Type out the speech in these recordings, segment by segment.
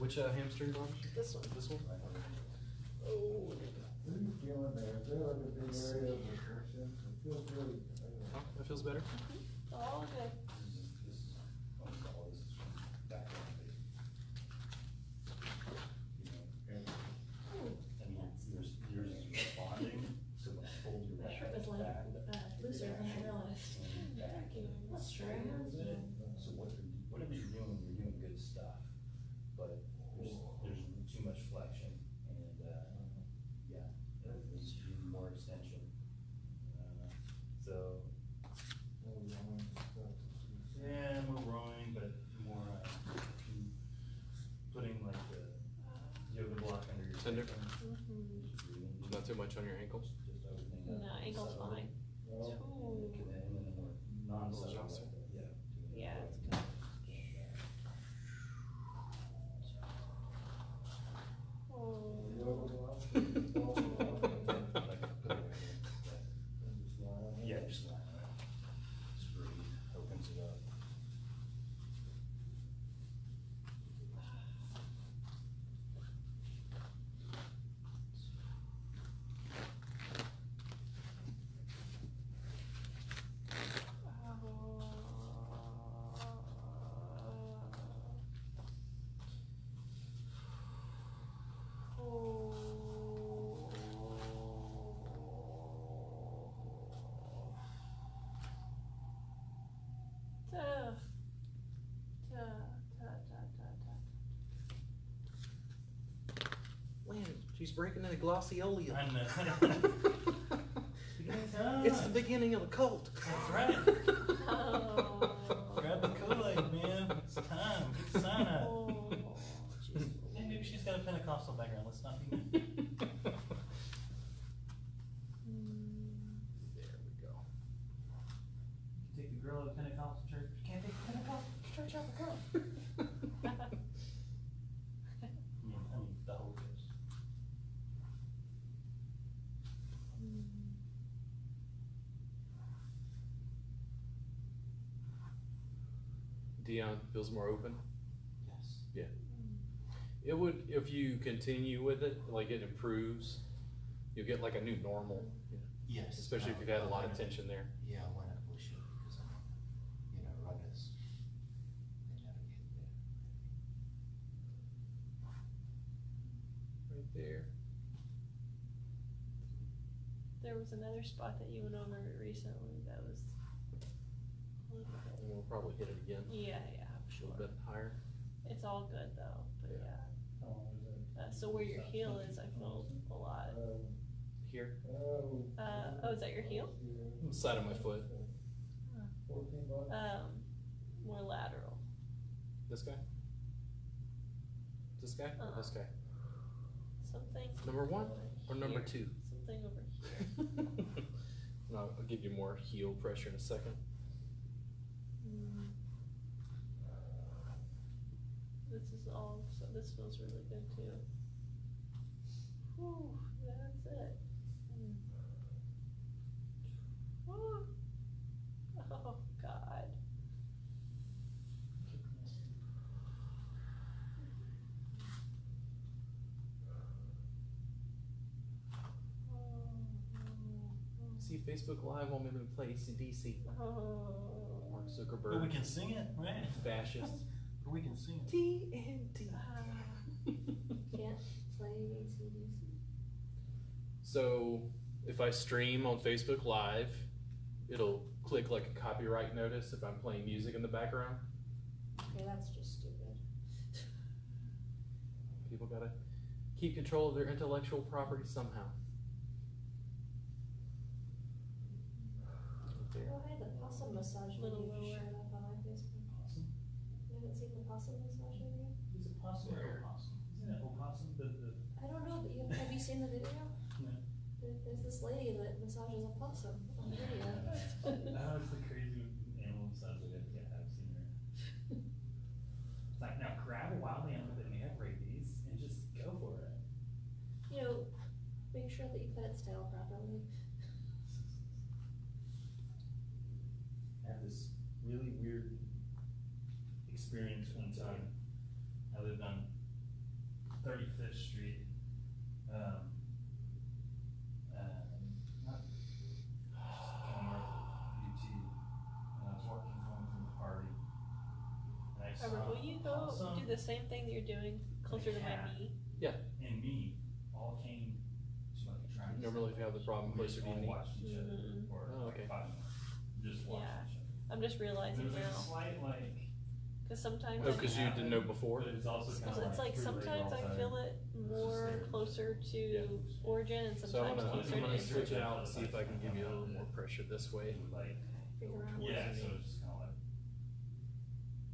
Which uh, hamstring bone? This one. This one? Oh. What are you feeling there? Is there like a big area of restriction? It feels really, that feels better. All good. This is, this is, almost all this is from back in the day. You know, and, I mean, yours, yours is responding to the fold your That shirt was like, back. uh, looser than I realized. and back. That's strange. So what, whatever you're doing, you're doing good stuff, but there's, there's too much flexion and, uh, yeah, it needs to be more extension. Uh, So, no wrong stuff. yeah, more rowing, but more, uh, putting like the yoga block under your. Tender. section. Mhm. Not too much on your ankles. Just opening up. No, ankle's subtly. fine. Well, Ooh. And then, and then a more non-subtle, Adjust. yeah. Yeah, it's good. Oh. yoga block, ball block, Like, put it right here, and just lie on it. yeah. Yeah, just line it up. Just breathe, opens it up. Ta. Ta, ta, ta, ta, ta. She's breaking into glossolalia. I know. Ah. It's the beginning of a cult. That's right. Oh. Grab the Kool-Aid, man. It's time. Get the sign up. Oh, jeez. Hey, maybe she's got a Pentecostal background. Let's not be mean. Mm. There we go. Take the girl to the Pentecostal church. You can't take the Pentecostal church out the girl. Yeah, I mean, the Holy Ghost. Dion feels more open. Yes. Yeah. It would, if you continue with it, like it improves, you'll get like a new normal, you know, Yes. especially if you've had a lot of tension there. Yeah, when I push it, because I'm, you know, runners, they never get there. Right there. There was another spot that you went over recently that was. a little bit- And we'll probably hit it again, Yeah, yeah, I'm a sure. little bit higher. It's all good though, but Yeah. yeah. How long is it? Uh, so where your heel is, I feel a lot. Here, oh. Uh, oh, is that your heel? side of my foot. Fourteen? Um, more lateral. This guy? This guy? Or this guy? Something. Number one or number here. two? Something over here. And I'll, I'll give you more heel pressure in a second. This is all, so this feels really good too. Whew, that's it. Mm. Whew. Oh, God. See, Facebook Live won't even play ACDC. Oh. Mark But we can sing it, right? fascist. But we can sing. TNT. Ah. Can't play ACDC. So if I stream on Facebook Live, it'll click like a copyright notice if I'm playing music in the background. Okay, that's just stupid. People gotta keep control of their intellectual property somehow. Right there. Oh, I the possum massage Little lower. showed up on my Facebook. Possum? You haven't seen the possum massage video? Is it possum or opossum? Isn't it opossum, the, the? I don't know, but you, have you seen the video? No. There, there's this lady that massages a possum on video. That was the crazy animal massage I did. Yeah, I've seen her. It's like, now grab a wild animal that may have rabies and just go for it. You know, make sure that you cut its tail properly. I had this really weird experience one time. I lived on Thirty-Fifth Street. Um, not, kind of north of UT, and I was walking home from the party. And I saw. Robert, will you go some- do the same thing that you're doing closer to my knee? Yeah. knee? And me all came to like a triangle. Normally if you have the problem We closer just to your all knee. watched each other Mhm. for Oh, like okay. five minutes, just watching Yeah. each other. I'm just realizing There's like a now, slight like. Cause sometimes Oh, cause you didn't know before? But it's also kind cause of it's like pretty late sometimes I feel it more closer to Yeah. origin and So I'm sometimes gonna, closer I'm to gonna switch it out and see if I can give you a little more pressure this way. Like, Figure out. yeah, so it's just kind of like.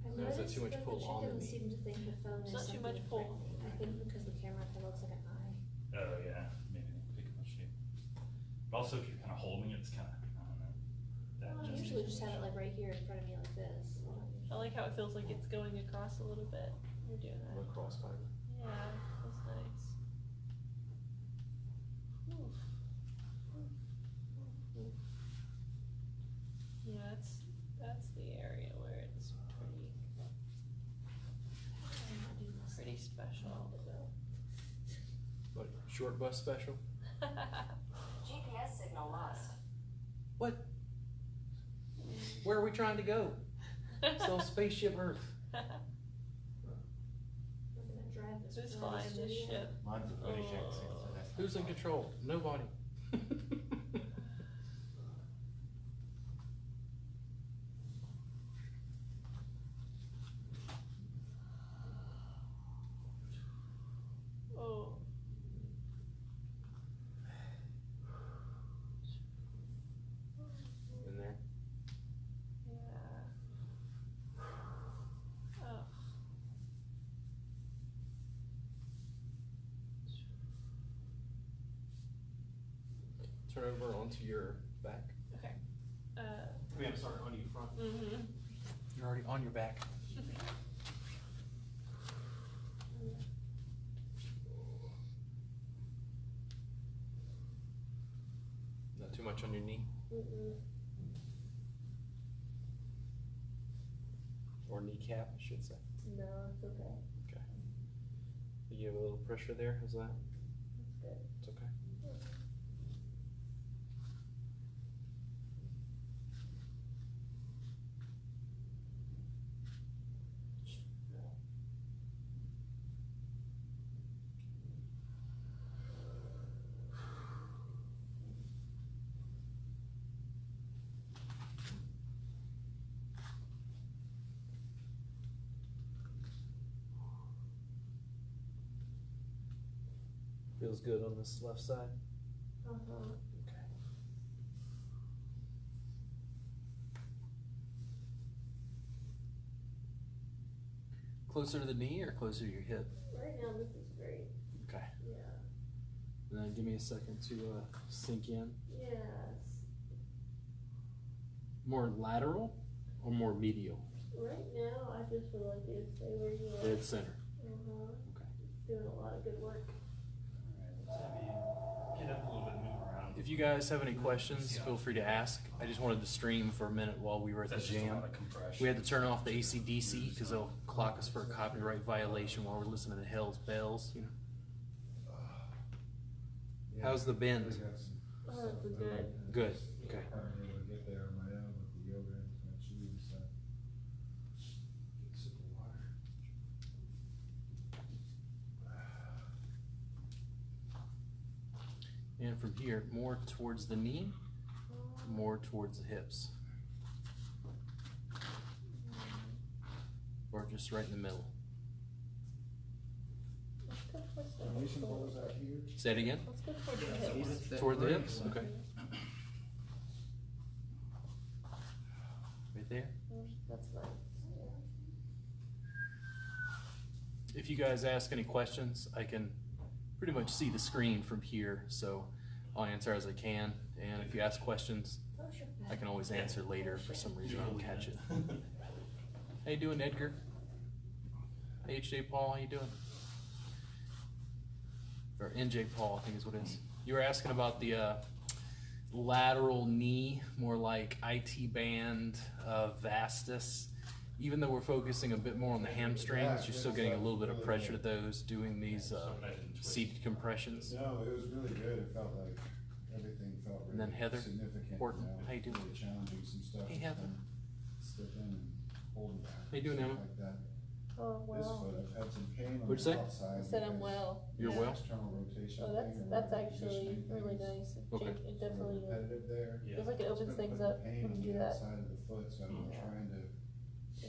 I've Or is it noticed too much that pull the on chickens me? seem to think the phone It's is not too something much pull. friendly. I think because the camera kind of looks like an eye. Oh yeah, maybe they pick up my shape. But also, if you're kind of holding it, it's kind of I don't know. That Well, I usually just have it like right here in front of me like this. I like how it feels like it's going across a little bit. You're doing that. Cross fiber. Yeah, that's nice. Oof. Oof. Yeah, that's that's the area where it's pretty I'm not doing this. pretty special. What, short bus special? GPS signal lost. What? Where are we trying to go? It's on spaceship Earth. We're gonna drive this. Who's flying this ship? Mine's a British oh. accent, so Oh. that's. not Who's in fine. control? Nobody. Oh. In there. Yeah. Oh. Turn over onto your back. Okay. Uh. I mean, I'm sorry, on your front. Mm-hmm. You're already on your back. Not too much on your knee Mm-mm. or kneecap, I should say. No, it's okay. Okay. You have a little pressure there. Is that? It's good. It's okay. Feels good on this left side. Uh-huh. Okay. Closer to the knee or closer to your hip? Right now, this is great. Okay. Yeah. And then give me a second to uh, sink in. Yes. More lateral or more medial? Right now, I just would like you to stay where you are. Dead center. Uh-huh. Okay. Doing a lot of good work. If you guys have any questions, feel free to ask. I just wanted to stream for a minute while we were at the That's just jam. lot of compression. We had to turn off the ACDC because they'll clock us for a copyright violation while we're listening to Hell's Bells. You know. Uh, How's the bend? Oh, good. Good. Okay. Aren't able to get there on my own with the yoga and my shoes, so. Get a sip of water. And from here, more towards the knee, more towards the hips. Or just right in the middle. Say it again. Toward the hips? Okay. Right there. If you guys ask any questions, I can pretty much see the screen from here, so I'll answer as I can. And if you ask questions, Oh. I can always answer later for some reason I don't catch it. How you doing, Edgar? Hey, HJ Paul, how you doing? Or NJ Paul, I think is what it is. You were asking about the uh, lateral knee, more like IT band uh, vastus. Even though we're focusing a bit more on the hamstrings, you're still getting a little bit of pressure to those doing these uh, seat compressions. No, it was really good, it felt like everything felt And then really Heather significant, Horton, you know, how you doing? really challenging some stuff. Hey, Heather. then Stepping and holding back. How you doing, stuff Emma? Like that. Oh, This well. foot, I've had some pain on What'd the you say? outside. I said I'm because well. You're Yeah. well? External rotation Oh, thing that's, and that's actually positioning really things. nice. It Okay. change- It definitely, uh, Repetitive there. feels like it It's opens been things putting up pain when on you do the that. outside of the foot, so I've been Yeah. trying to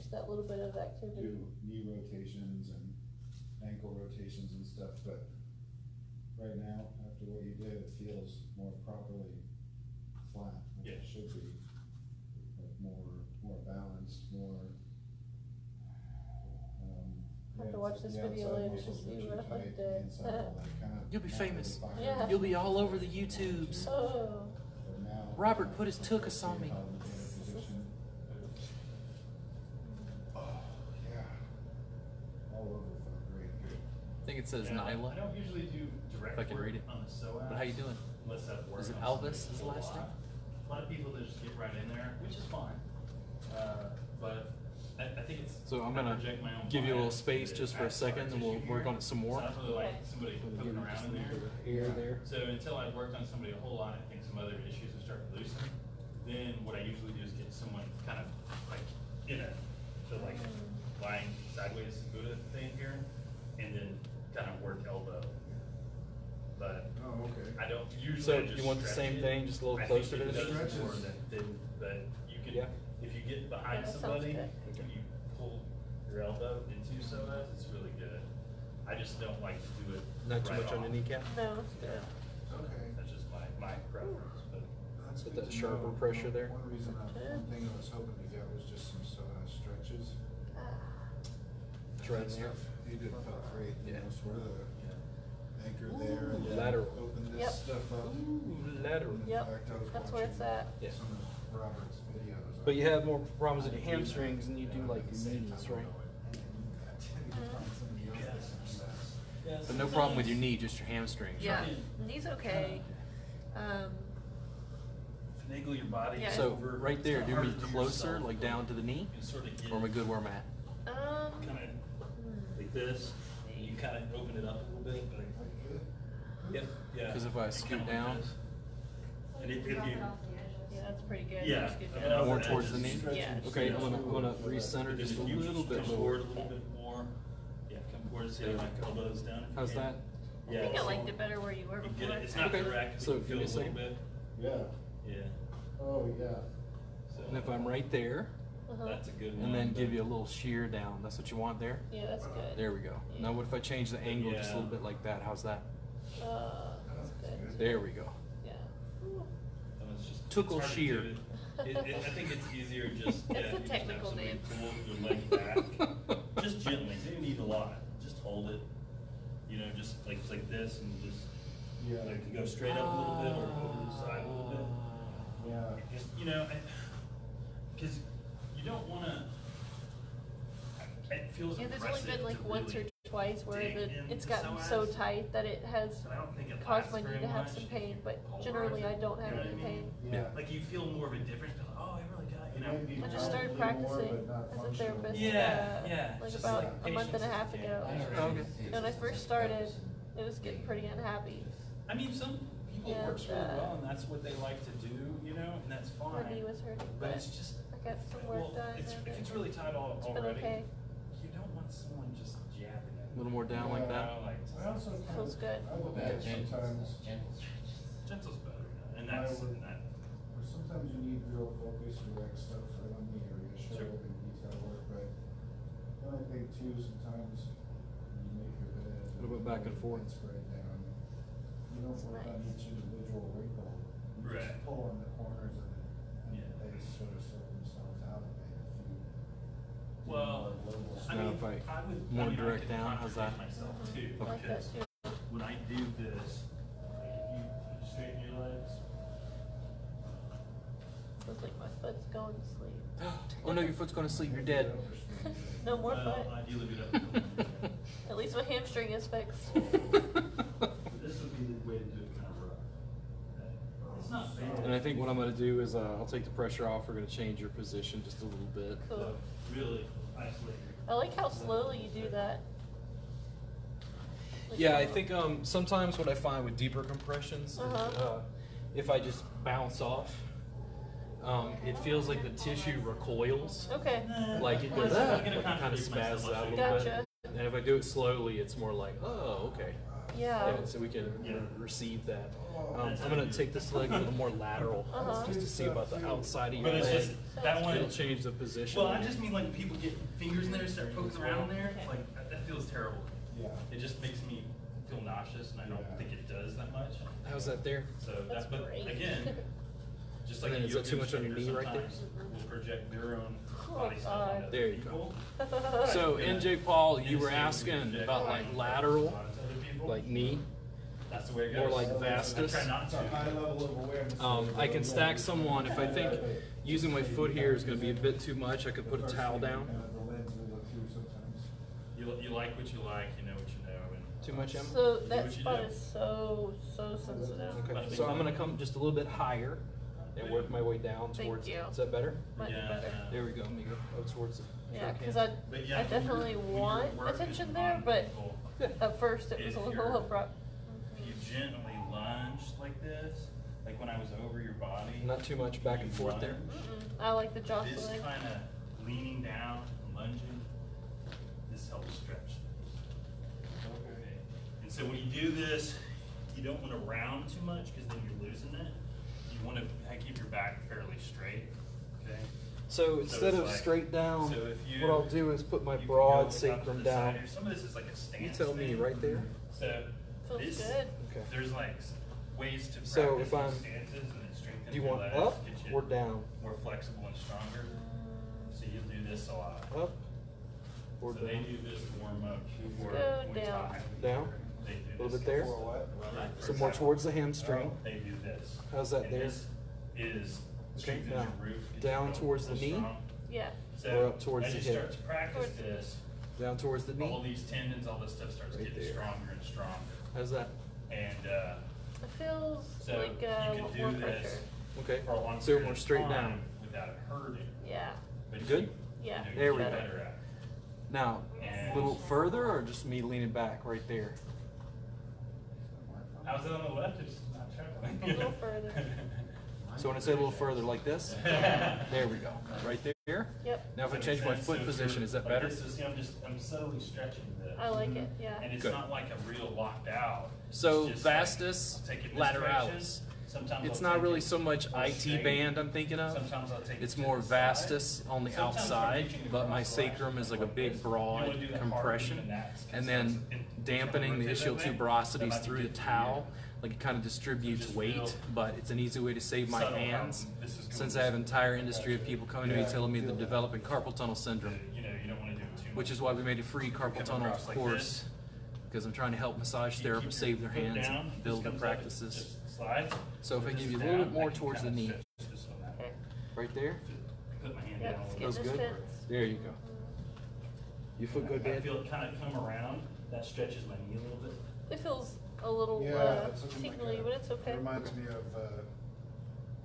Just that little bit of activity. do knee rotations and ankle rotations and stuff, but right now, after what you did, it feels more properly flat, which it Yeah. should be. Like more, more balanced, more. um, Have yeah, to watch it's this the video outside later to muscles see are too what I'm tight, the doing. inside are like kinda You'll be not really famous. firing. Yeah. You'll be all over the YouTubes. Oh, But now, Robert uh, put his tuchus on seeing me. how the data position- Oh, yeah. All over felt great. I think it says Yeah, I Nyla. don't usually do direct If I can work read it. on the psoas. But how you doing? Unless I've worked Is it on Alvis, somebody his a last lot. name? A lot of people that just get right in there, which is fine. Uh, but I, I think it's. So I'm gonna project my own give you a little space just for a second, and we'll tissue work on it some more. So really like somebody Give poking around in there. bit of air there. So until I've worked on somebody a whole lot, I think some other issues will start to loosen. Then what I usually do is get someone kind of like in a, so like lying sideways Buddha thing here, and then kind of work elbow. But Oh, okay. I don't usually. So I just you want the stretch same it. thing, just a little I think closer to it the does Stretches. more than, than, but you can, Yeah. if you get Yeah, behind that sounds somebody, good. and you pull your elbow into psoas, it's really good. I just don't like to do it Not too right much on the off. kneecap? no, it's good. Okay. That's just my, my preference, but. That's Get good that to sharper know. pressure there. One reason, I- Okay. one thing I was hoping to get was just some uh, stretches. Ah, It's right That there. You did felt great, you Yeah. know, sort of the anchor there and Ooh, then lateral. open Yep. this stuff up. Ooh, lateral. In Yep, fact, I was that's where it's watching at. Yeah. Some of Robert's videos. But you have more problems with your hamstrings than you do like your knees, right? But no problem with your knee, just your hamstrings, Yeah, right? knee's okay. Um, Finagle your body Yeah. So over. right there, do not me hard to do closer, like down to the knee, You can sort of get. or am I good where I'm at? um, Kind of like this, and you kind of open it up a little bit, but. Yep, yeah. 'Cause if I Kinda scoot like down- this. And if, if you. yeah, that's pretty good. Yeah. That's good. I mean, I'll- More towards the just- knee? Yeah. Okay, I'm gonna, I'm gonna recenter But just a if you little bit come forward more. a little bit more, yeah, come forward, see my elbows down. if you How's can. that? I Yeah, think I so liked it better where you were You before. get it, it's not Okay, direct, so you give feel me a a little second. bit, Yeah, yeah. oh, yeah. So And if I'm right there, Uh-huh. That's a good one. and then give you a little shear down, that's what you want there? Yeah, that's good. There we go. Now what if I change the angle just a little bit like that, how's that? Uh, that's good. There we go. Yeah. And it's just- Tickle it's hard to shear. do it. It, it, I think it's easier just, It's yeah, a you just have technical somebody name. pull your leg back, just gently, you don't need a lot, just hold it. You know, just like, like this and just, Yeah. like to go straight up a little bit or over the side a little bit. Yeah. Just, you know, cause you don't wanna, it feels Yeah, there's only aggressive been like to once or really- twice where the, it's gotten so tight that it has I don't think it caused lasts my knee very to have much. some pain, but pulverize generally I don't you have know any I mean? pain. Yeah. Like you feel more of a difference, but oh, I really got, you know. Maybe I just started practicing as a therapist, Yeah, uh, yeah, like just about like a month and a half is ago. king. Okay. When I first started, it was getting pretty unhappy. I mean, some people it And, works really uh, well, and that's what they like to do, you know, and that's fine. My knee was hurting, But but it's just, I got some well, work done. it's, and if it's really tight all, It's been already, okay. you don't want someone just jabbing it. A little more down like that? I also kind Feels of, good. I look at it sometimes, gentle's better, and I that's, would- and that, or sometimes you need real focus, direct stuff right on the area, Sure. sure, and detail work, but the only thing too, sometimes you make your bed. A Little bit back and forth. Spread down. You don't work on Nice. each individual wrinkle. You Right. just pull on the corners of it, and Yeah. they sort of sort themselves out of it if you. do well, more I stuff. Now mean, if I I would, I mean, I direct could down, how's that? contradict myself too, I like that because too. when I do this, like if you you straighten your legs, Feels like my foot's going to sleep. Oh no, your foot's gonna sleep, you're dead. no more well, foot. ideally we'd have. At least my hamstring is fixed. This would be the way to do it kind of rough. okay? It's not bad. And I think what I'm gonna do is, uh, I'll take the pressure off, we're gonna change your position just a little bit. Cool. Really isolate I like how slowly you do that. Like, Yeah, I think, um, sometimes what I find with deeper compressions, is, Uh-huh. uh, if I just bounce off, um, it feels like the tissue recoils. Okay. Like it goes, Well, ah, I'm gonna like it kind of contradict myself. spazzes out a little Gotcha. bit. And if I do it slowly, it's more like, oh, okay. Yeah. Yeah, so we can Yeah. re- receive that. Um, I'm gonna take this leg a little more lateral, Uh-huh. just to see about the outside of your But it's leg. just, that one, It'll change the position. well, I just mean like people get fingers in there, start poking around there, Okay. like, that- that feels terrible. Yeah. It just makes me feel nauseous and I don't Yeah. think it does that much. How's that there? So That's that, but great. again, just like And a then is that too much on your instructor knee right there? sometimes will project their own Oh, body stuff God. onto other There you go. people. So Yeah. NJ Paul, you were asking about like lateral, onto other people. Like me, That's the way it goes. more like I vastus. try not It's a high to. level of awareness. Um, I can stack someone, if I think using my foot here is gonna be a bit too much, I could put a towel down. The lens we look through sometimes. You, you like what you like, you know what you know, and. Too much, Em? So that spot is so so sensitive. Okay, so I'm gonna come just a little bit higher and work my way down Thank towards, you. is that better? Might be Yeah, better. uh, There we go, let me go oh, towards the. Yeah, because. I But yeah, I when you're- definitely when you're want working attention on there, but people, at first it was If a little you're- abrupt. If you gently lunge like this, like when I was over your body. Not too much back and you forth there. lunge, Mm-mm. I like the This jostling. kind of leaning down and lunging, this helps stretch. Okay. And so when you do this, you don't want to round too much because then you're losing it. You want to keep your back fairly straight, okay? So instead it's of like- straight down, so if you- what I'll do is put my You can go broad sacrum down. side. Some of this is like a stance. You tell me right there. So Feels this, good. Okay. there's like ways to So practice if I'm- stances and it strengthens Do you want legs, up you or down? More flexible and stronger. So you'll do this a lot. Up or So they down? do this warm up before Go down. Thai. Down? A little bit there? For what? Right, So more towards the hamstring. Oh, they do this. How's that And there? this is Okay, strengthens now, roof. down towards the knee? strong. Yeah. So Or up towards as the you hip? start to practice Towards- this, Down towards the knee. all knee? these tendons, all this stuff starts Right getting there. stronger and stronger. How's that? And, uh, It feels So like you uh, could want do more this. pressure. Okay. for a long So period more of straight time down. Without it hurting. Yeah. But Good? you- Yeah. you know, you There we get go. better at it. Now, a little further or just me leaning back right there? How's it on the left? It's not traveling. A little further. So when I say a little further like this, there we go, right there. Yep. Now if I Does change my foot So position, is that like better? This is, see, I'm just, I'm subtly stretching this. I like it. Yeah. And it's Good. not like a real locked out. So It's just like, vastus I'll it lateralis. Sometimes It's I'll not really it so much IT straight. band I'm thinking of. Sometimes I'll take It's to more the side. vastus on the Sometimes outside, but my sacrum is like a big broad wanna do that hard, compression. And then dampening the ischial tuberosities through the good for towel. Like it kind of distributes just weight, feel but it's an easy way to save my hands. this is going Since I have way. entire industry of people coming to me telling me they're developing carpal tunnel syndrome. You know, you don't wanna do it too. Which is why we made a free carpal tunnel like course. Because I'm trying to help massage You therapists save their hands down, and build their comes up, it practices. just So if I give you a little bit more towards the knee. stretch this one out. Okay. Right there? Put my hand down a it's little Feels good? There you go. You foot good, I feel it kinda come around, that stretches my knee a little bit. It feels a little Yeah, uh, it's looking like tingly, a- but it's okay. It reminds me of, uh,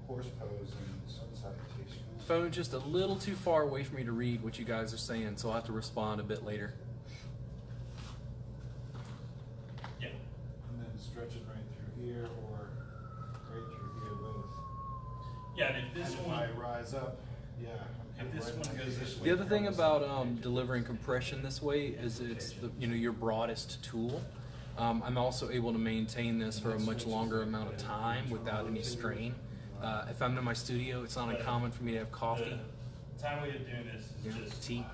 horse pose and sun salutation. Phone's just a little too far away for me to read what you guys are saying, so I'll have to respond a bit later. Yeah. And then stretch it right through here or right through here both. Yeah, and if this And if one, I rise up, yeah. I'm If this right one goes this position. The other thing about um, delivering compression this way is it's the, you know your broadest tool. Um, I'm also able to maintain this for a much longer amount of time without any strain. Uh, if I'm in my studio, it's not uncommon for me to have coffee the time way of doing this Yeah, is just. tea.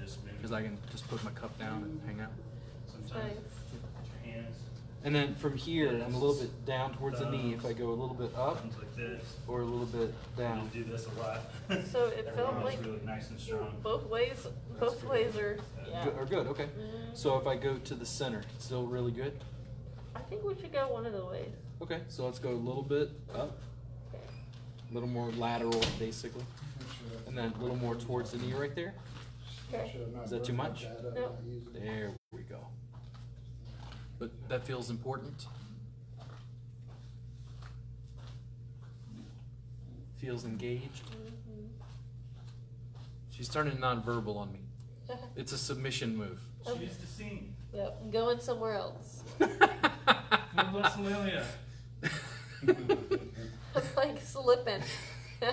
Just move. because I can just put my cup down and hang out. Sometimes, Nice. put your hands, And then from here, I'm a little bit down towards the knee. If I go a little bit up thumbs like this. or a little bit down. You do this a lot. So it felt Everyone's like really nice and strong. both ways, both ways are. Yeah. Good, or good, okay. Mhm. So if I go to the center, it's still really good? I think we should go one of the ways. Okay, so let's go a little bit up, Okay. a little more lateral, basically. Sure And then a little more towards the knee right there. Okay. sure Is that too much? that up, Nope. not using it. There we go. But that feels important. feels engaged. Mhm. She's turning nonverbal on me. It's a submission move. She used to sing. Yep, I'm going somewhere else. God bless Lilia. I'm like slipping.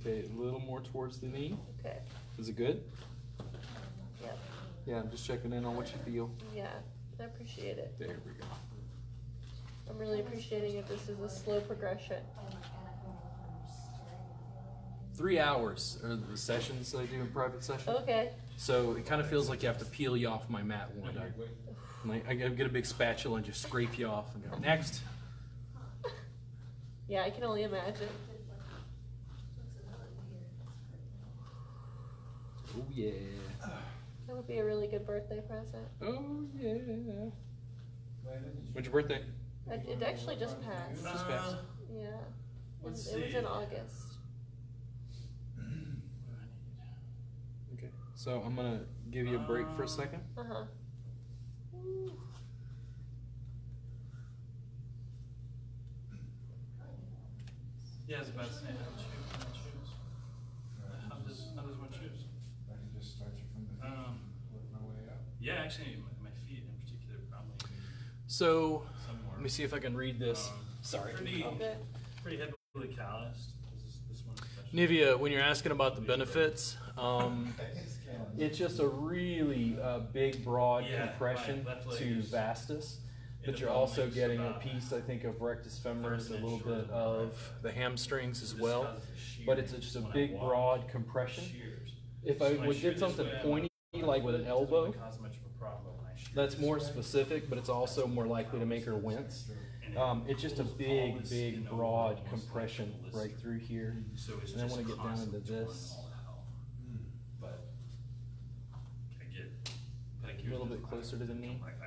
Okay, a little more towards the knee. okay. Is it good? Yep. Yeah, I'm just checking in on what you feel. Yeah, I appreciate it. There we go. I'm really appreciating if this is a slow progression. Three hours are the sessions that I do in private session. Okay. So it kind of feels like you have to peel you off my mat one day. Like I get a big spatula and just scrape you off and go next. Yeah, I can only imagine. Oh yeah. That would be a really good birthday present. Oh yeah. When's your birthday? I- It actually just passed. Just passed. Yeah. Let's It was see. in August. Okay. So I'm gonna give you a break for a second. Uh huh. Yeah, I was about to say, how would you, how would you choose? How does, how does one choose? I can just start you from the, Um, work my way up. Yeah, actually, my, my feet in particular, probably So somewhere. let me see if I can read this. Um, Sorry. Pretty, Good. pretty heavily calloused. This this. Nivea, when you're asking about the benefits, um, It's killing me. it's just a really uh, big, broad Yeah, compression right, to vastus. But you're also getting a piece, I think, of rectus femoris, a little bit of the hamstrings as well. causes a shear But it's just a big, broad compression. If I would shear did something pointy, like with an elbow, really cause much of a problem when I shear that's more specific, but it's also more likely to make her wince. Um, it's just a big, big, broad almost like a compression right through here. And then just when I get down into this, all that out. Hmm. But I get pedicures. A little bit closer to the knee. Like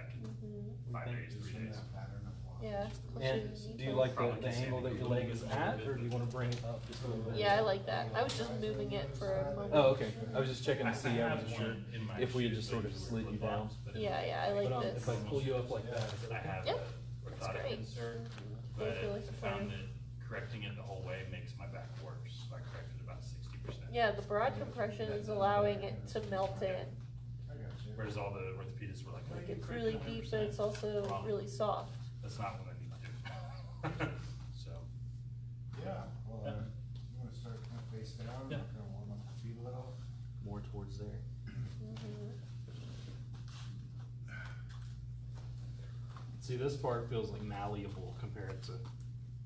five days, three days. that pattern of walk. Yeah. And to the knee do you like the, the angle that your leg is at, or do you want to bring it up just a little bit? Yeah, I like that. I was just moving it for a moment. Oh, okay. I was just checking to see. I have wasn't sure one in my if we had just sort of those slid you flip down. flops, but if- Yeah, yeah, I like But um, this. if I pull you up like that, is that I okay? have Yep, a that's orthotic great. insert, Both but really I found that correcting it the whole way makes my back worse. So I corrected about sixty percent. Yeah, the broad compression is allowing it to melt in. I got you. Whereas all the orthopedists were like, "Oh, Like you it's corrected really deep, but it's 100%." also really soft. That's not what I need to do. So, Yeah, well, Yeah. uh, you wanna start kind of face down, Yeah. kind of warm up the feet a little? More towards there. Mhm. See, this part feels like malleable compared to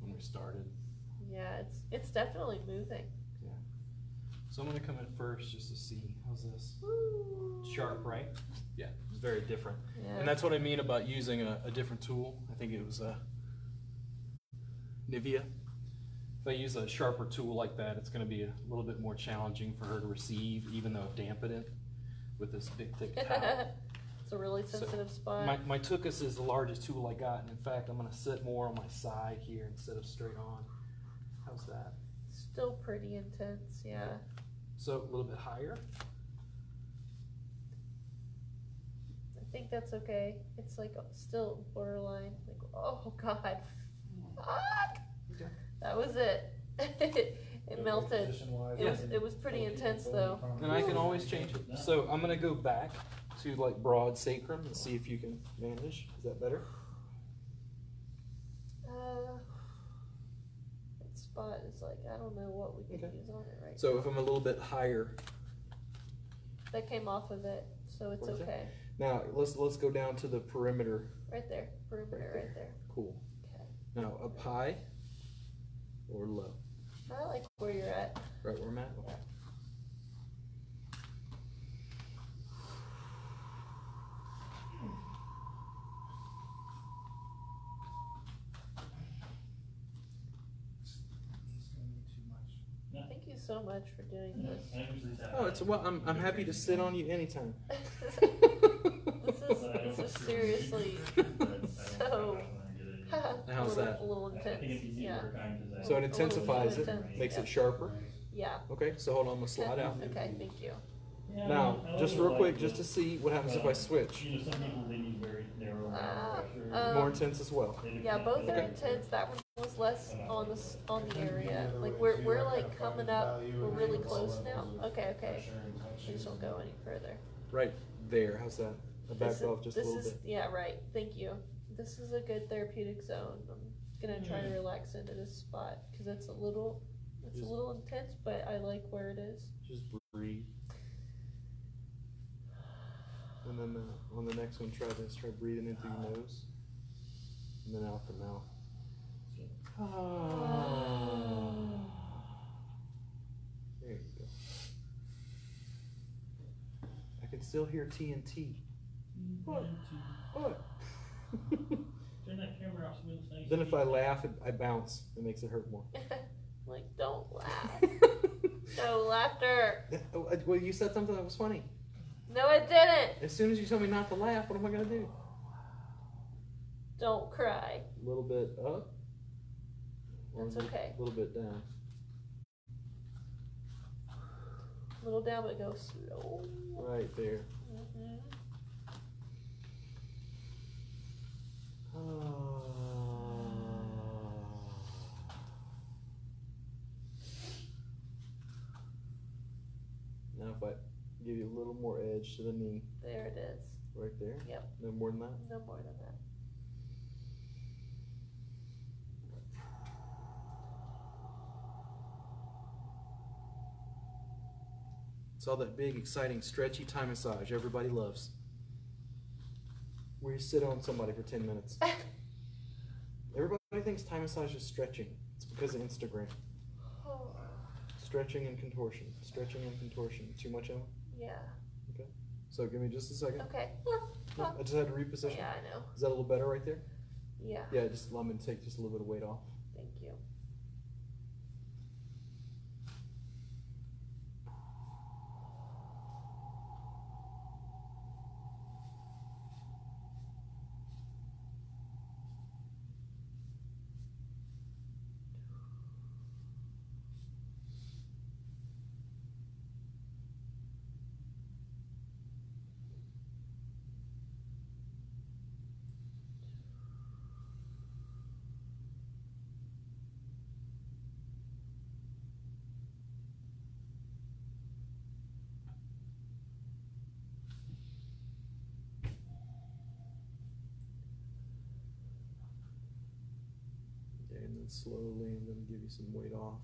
when we started. Yeah, it's it's definitely moving. Yeah. So I'm gonna come in first just to see how's this. Sharp, right? Yeah, it's very different. Yeah. And that's what I mean about using a, a different tool. I think it was a Nivea. If I use a sharper tool like that, it's going to be a little bit more challenging for her to receive, even though I've dampened it with this big thick towel. it's a really So, sensitive spot. My, my tuchus is the largest tool I got, and in fact, I'm going to sit more on my side here instead of straight on. How's that? Still pretty intense, yeah. So a little bit higher. I think that's okay. It's like still borderline. Like, oh god, fuck! Okay. That was it. it melted. Position-wise, It was it was pretty intense though. And I can always change it. So I'm gonna go back to like broad sacrum and see if you can manage. Is that better? Uh, that spot is like I don't know what we could Okay. use on it right. So if I'm a little bit higher, That came off of it, so it's okay. that? Okay. now let's let's go down to the perimeter. Right there, perimeter, right there. Cool. Okay. Now up high or low? I like where you're at. Right where I'm at. Okay. He's gonna need too much. Thank you so much for doing this. I usually tap Oh, it's well. I'm I'm happy to sit on you anytime. this is this is seriously so How's that? a little intense. Yeah. So it intensifies it, intense, makes yeah. it sharper. Yeah. Okay, so hold on, I'm gonna slide out. Okay, thank you. Yeah, I Now, mean, I just real light, quick, just to see what happens if I uh, switch. You know, some people, they need very narrow Ah, um, More intense as well. Yeah, depend- both are intense. That one was less on the on the area. Like we're we're like coming up. We're really close now. Okay, okay. We just won't go any further. Right there. How's that? I This backed is, off just a little is bit. yeah right. Thank you. This is a good therapeutic zone. I'm gonna try to relax into this spot because it's a little it's a little intense, but I like where it is. Just breathe. And then uh, on the next one, try this. Try breathing in through your nose, and then out the mouth. There you go. I can still hear TNT. What? What? Turn that camera off so we can see. then if I laugh, it, I bounce. It makes it hurt more. like don't laugh. no laughter. Uh, well, you said something that was funny. No, it didn't. As soon as you tell me not to laugh, what am I gonna do? Don't cry. A little bit up. or That's okay. a little bit down. A little down, but go slow. Right there. hmm Oh. Now if I give you a little more edge to the knee, There it is. right there. Yep. No more than that. No more than that. It's all that big, exciting, stretchy Thai massage everybody loves. Where you sit on somebody for 10 minutes. Everybody thinks Thai massage is stretching. It's because of Instagram. Oh, Stretching and contortion. Stretching and contortion. Too much, Emma? yeah. Okay. So give me just a second. Okay. No, I just had to reposition. Yeah, I know. Is that a little better right there? Yeah. Yeah, just let me take just a little bit of weight off. Thank you. Then slowly, and then give you some weight off.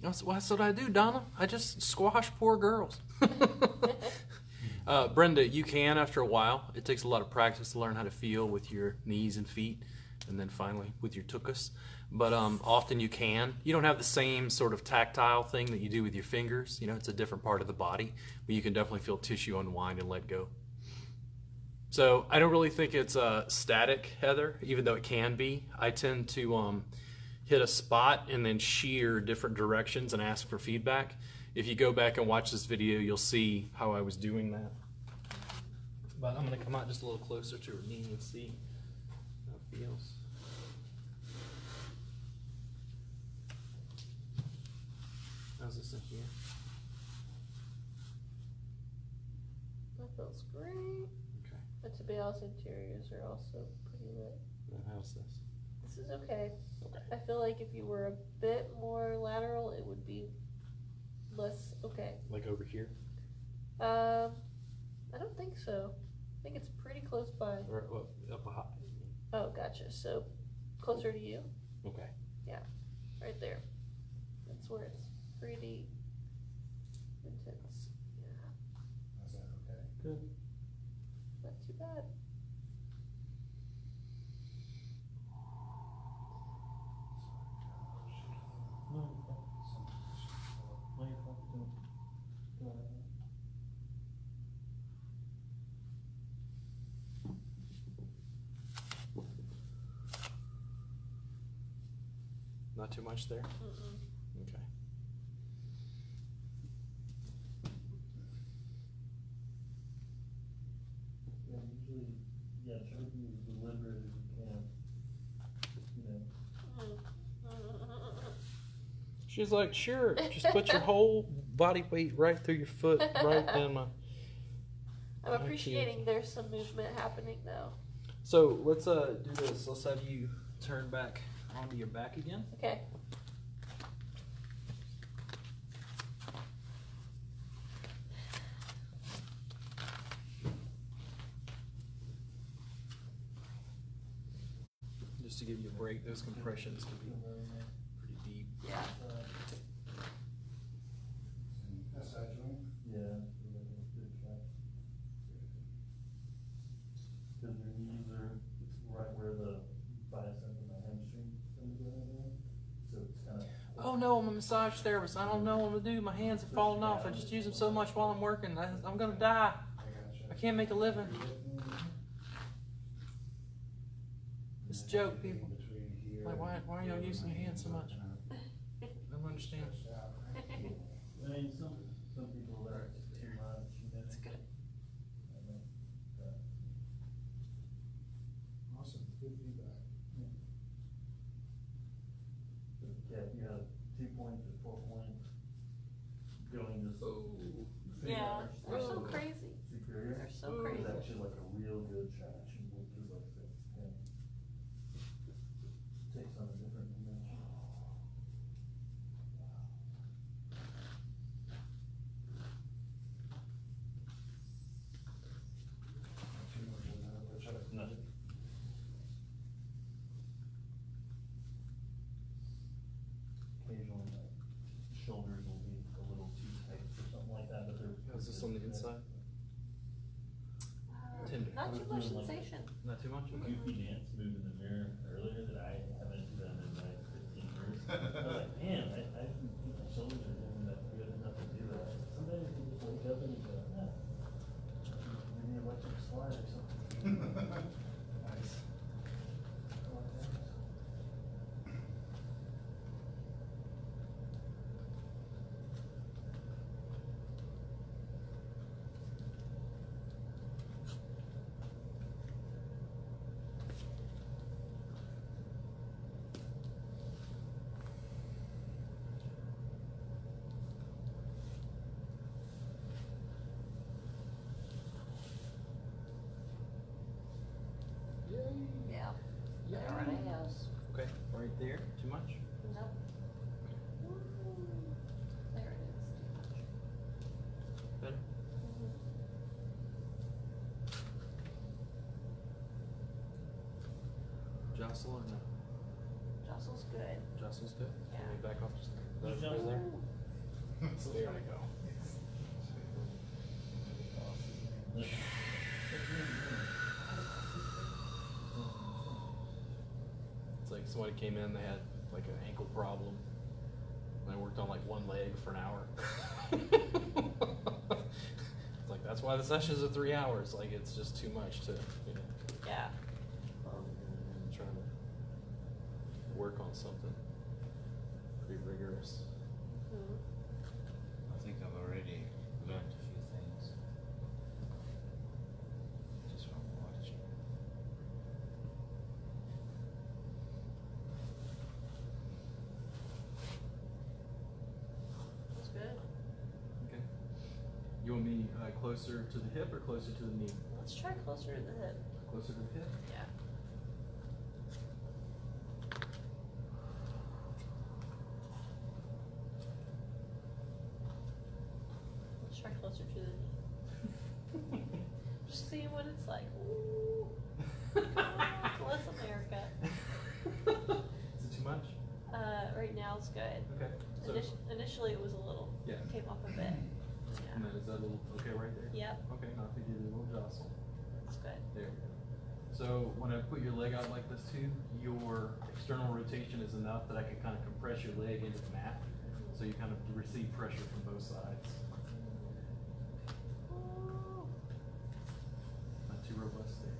That's, that's what I do, Donna. I just squash poor girls. uh, Brenda, you can after a while. It takes a lot of practice to learn how to feel with your knees and feet, and then finally with your tuchus. But um, often you can. You don't have the same sort of tactile thing that you do with your fingers. You know, it's a different part of the body, but you can definitely feel tissue unwind and let go. So I don't really think it's uh, static, Heather, even though it can be. I tend to um, hit a spot and then shear different directions and ask for feedback. If you go back and watch this video, you'll see how I was doing that. But I'm going to come out just a little closer to her knee and see how it feels. How's this in here? That feels great. Okay. But to be honest, interiors are also pretty lit. Then how's this? This is okay. Okay. I feel like if you were a bit more lateral, it would be less okay. Like over here? Um, I don't think so. I think it's pretty close by. Or well, up high? Oh, gotcha. So closer to you, Okay. Yeah, right there. That's where it's pretty intense. Yeah, Is that okay? Good. not too bad. Not too much there? Mm-mm. Okay. usually, yeah, try to be as deliberate as you can. You know, She's like, sure, just put your whole body weight right through your foot, right down my. I'm appreciating there's some movement happening though. So let's uh do this. Let's have you turn back onto your back again. Okay. Just to give you a break, those compressions can be pretty deep. Yeah. uh, SI joint? yeah, yeah, good track. Cause your knees are, it's right where the bicep and the hamstring come together there, so it's kinda. Oh no, I'm a massage therapist. I don't know what to do. My hands are falling off. I just use them so much while I'm working. I, I'm gonna die. I can't make a living. It's a joke, people. Like, why- why are y'all using your hands so much? I don't understand. stretched out. I mean, some, some people are too much, you know. That's good. I know, but, Awesome, good feedback. but yeah, if you have two points or four points, going just. three Yeah, hours, they're so uh, crazy. Superior. They're so Is crazy. actually like a real good traction, which is like, the, yeah. Takes on a different dimension. Too much of that, but try to- Nothing. Occasionally, my shoulders will be a little too tight or something like that, but they're. Is this on the inside? Tender. Not too much sensation. Not too much. A goofy dance move in the mirror earlier that I haven't done in like fifteen years. I was like, man, I, I don't think my shoulders are doing that good enough to do that. Sometimes you just wake up and you go, yeah. Maybe an electric slide or something. Nice. I like that. Yeah. There it is. Okay, right there. Too much. Nope. There it is. Too much. Better. Jostle or no? Jostle's good. Jostle's good. Yeah. Can we back off just a Who's little there? So There we to- go. It's like somebody came in, they had like an ankle problem. And I worked on like one leg for an hour. it's like that's why the sessions are three hours. Like it's just too much to you know Yeah. um, trying to work on something pretty rigorous. Mhm. I think I've already learned a few things. Just from watching. That's good. Okay. You want me uh, closer to the hip or closer to the knee? Let's try closer to the hip. Closer to the hip. Yeah. Let's try closer to the knee. Just seeing what it's like. Ooh. Bless America. Is it too much? Uh, right now it's good. Okay. So, Initi- initially it was a little. Yeah. Came off a bit. and Yeah. then is that a little okay right there? Yep. Okay, now if you do a little jostle. That's good. There we go. So when I put your leg out like this too, your external rotation is enough that I can kind of compress your leg into the mat. So you kind of receive pressure from both sides. Ooh. Not too robust there.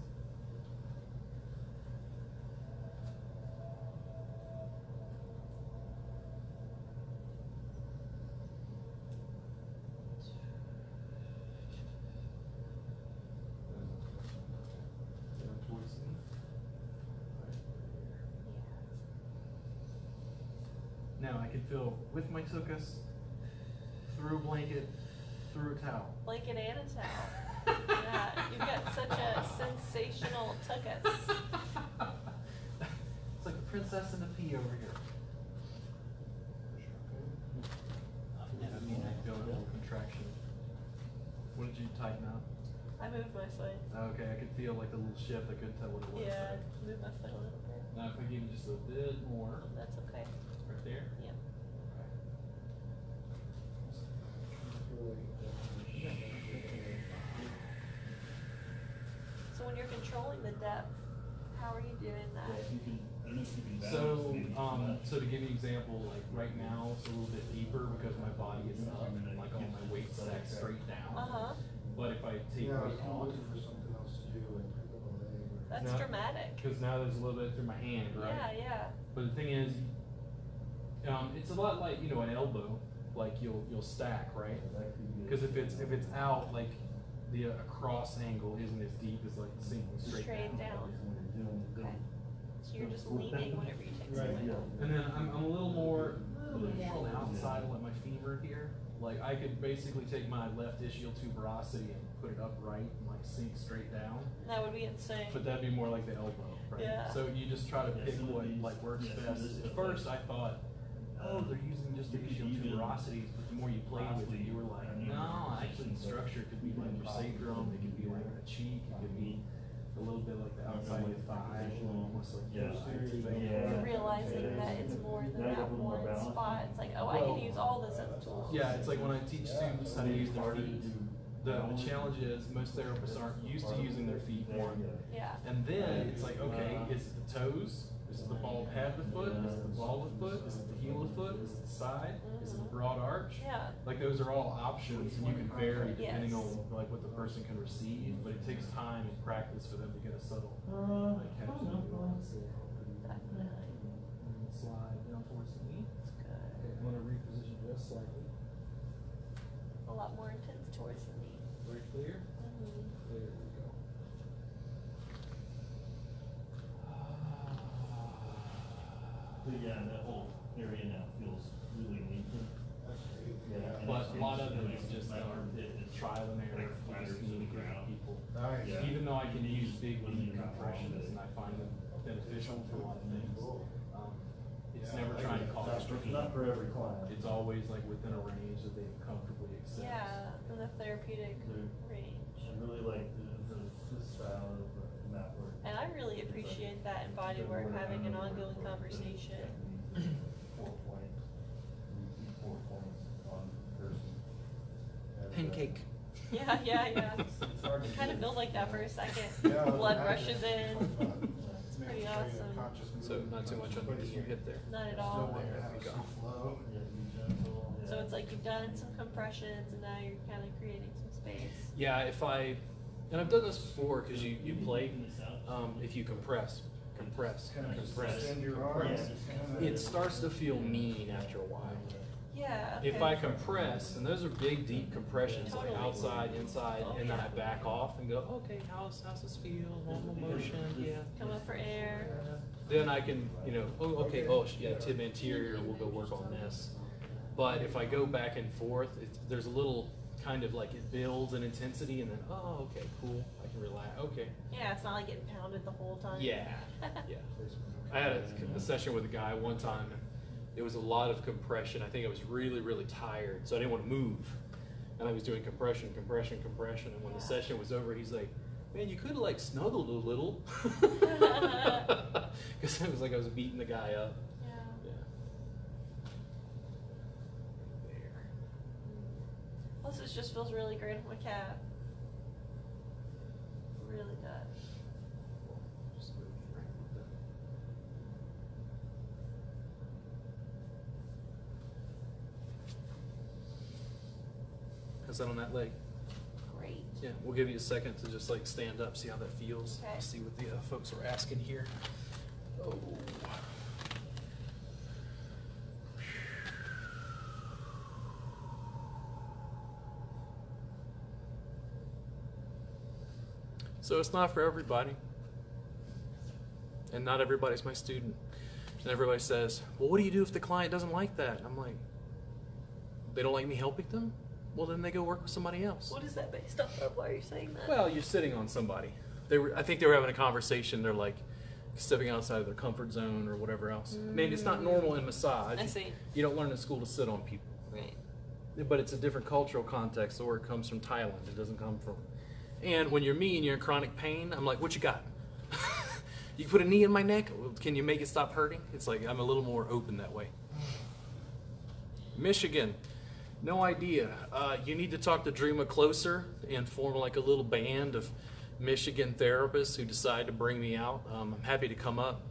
Can feel with my tuchus, through a blanket, through a towel. Blanket and a towel. yeah, you've got such a sensational tuchus. it's like the princess and the pea over here. Yeah, I mean, I feel a little contraction. What did you tighten up? I moved my foot. Okay, I could feel like a little shift. I couldn't tell what it was. Yeah, moved my foot a little bit. Now if I give you just a bit more, That's okay. right there. Yep. So when you're controlling the depth, how are you doing Yeah, that? if you can, I don't know if you can balance. So, maybe um, that. so to give you an example, like right now it's a little bit deeper because my body is up, and like all my weight stacked straight down. Uh huh. But if I take Yeah, I was weight kinda off, looking for something else to do, like pick up a leg or. That's No. dramatic. because now there's a little bit through my hand, right? Yeah, yeah. But the thing is, um, it's a lot like you know an elbow, like you'll you'll stack, right? That could be- Because if it's if it's out, like the uh, across angle isn't as deep as like single straight, Straight down. down. When you're doing the- Okay. So you're just leaning whenever you take Right, some weight yeah. And then I'm, I'm a little more, a little bit more on the outside, like my femur here. Like I could basically take my left ischial tuberosity and put it upright and like sink straight down. That would be insane. But that'd be more like the elbow, right? Yeah. So you just try to Yeah, pick some of what these- like works yeah, some of best. this At stuff first, I like- thought, oh, uh, they're using just the You could ischial even- tuberosities, but the more you played with it, you were like, I mean, no, actually the positions, structure could be like your sacrum, it could be like the cheek, it could be a little bit like the outside of the thigh, almost like Yeah. posterior vein. Yeah. You're realizing that it's more than Now that have a little more one balance. spot. It's like, oh, I can use all this as a tool. Yeah, it's like when I teach students how to use their Harder feet. The, the challenge is most therapists aren't used to using their feet There you one. Yeah. And then it's like, okay, uh-huh. is it the toes? Is it the ball of head of the foot? Is it the ball of the foot? Is it the heel of the foot? Is it the side? Is it the broad arch? Yeah. Like those are all options and you can vary depending Yes. on like what the person can receive, but it takes time and practice for them to get a subtle Uh, like I catch. don't know. Definitely. And Slide down towards the knee. It's good. Okay, I'm gonna reposition just slightly. A lot more intense towards the knee. Very clear. Mhm. There we go. But yeah, that whole area now feels really lengthened. That's great. Yeah. and But it's- a lot it's of it really- is just my um, armpit is trial and error. like You flatters just to the need to ground. get people. Nice. Yeah. Even though I can use big When deep you're not compressions wrong. and I find them beneficial for a lot of things, um, it's Yeah, never trying to agree. cause That's pain. Not for every client. It's always like within a range that they comfortably accept. Yeah, in the therapeutic They're- range. I really like the, the, the style of uh, mat work. And I really appreciate that in body work, having an ongoing conversation. Four points, you see four points on person. Pancake. Yeah, yeah, yeah. It's hard to It kind of do. feels like that for a second. Yeah, Blood imagine. rushes in. It's pretty awesome. So not too much on underneath your hip there. Not at Still all. There we a go. some flow. Yeah, be gentle. So it's like you've done some compressions and now you're kind of creating some space. Yeah, if I, and I've done this before because you, you play, um, if you compress, compress, compress, Extend your arms. compress. it starts to feel mean after a while. Yeah. Okay. If I compress, and those are big, deep compressions, like outside, inside, and then. I back off and go, okay, how's, how's this feel? Normal motion, yeah. Come up for air. Then I can, you know, oh, okay, oh, yeah, tib anterior, we'll go work on this. But if I go back and forth, there's a little kind of like it builds in intensity, and then oh, okay, cool, I can relax. Okay, Yeah, it's not like getting pounded the whole time. yeah, yeah. I had a, a session with a guy one time, it was a lot of compression. I think I was really, really tired, so I didn't want to move. And I was doing compression, compression, compression. And when the session was over, he's like, "Man, you could have like snuggled a little," because it was like I was beating the guy up. Yeah. Yeah. There. Plus, it just feels really great on my calf. Really does. Just move right with that. How's that on that leg? Great. Yeah, we'll give you a second to just like stand up, see how that feels. Okay. See what the uh, folks are asking here. Oh. So it's not for everybody. And not everybody's my student. And everybody says, "Well, what do you do if the client doesn't like that?" I'm like, "They don't like me helping them. Well, then they go work with somebody else." What is that based off of? Why are you saying that? Well, you're sitting on somebody. They were, I think they were having a conversation. They're like stepping outside of their comfort zone or whatever else. I mean, it's not mm. normal in massage. I see. You don't learn in school to sit on people. Right. But it's a different cultural context. The word comes from Thailand. It doesn't come from. And when you're me and you're in chronic pain, I'm like, what you got? you put a knee in my neck? Can you make it stop hurting? It's like I'm a little more open that way. Michigan, no idea. Uh, you need to talk to Dreama closer and form like a little band of Michigan therapists who decide to bring me out. Um, I'm happy to come up.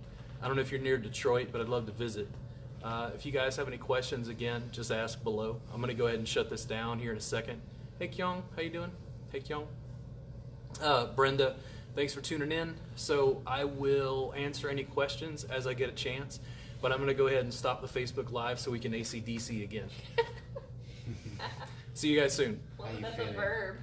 I don't know if you're near Detroit, but I'd love to visit. Uh, if you guys have any questions, again, just ask below. I'm going to go ahead and shut this down here in a second. Hey, Kyung, how you doing? Hey, Kyung. Uh, Brenda, thanks for tuning in. So I will answer any questions as I get a chance, but I'm going to go ahead and stop the Facebook Live so we can ACDC again. See you guys soon. Well, that's a verb.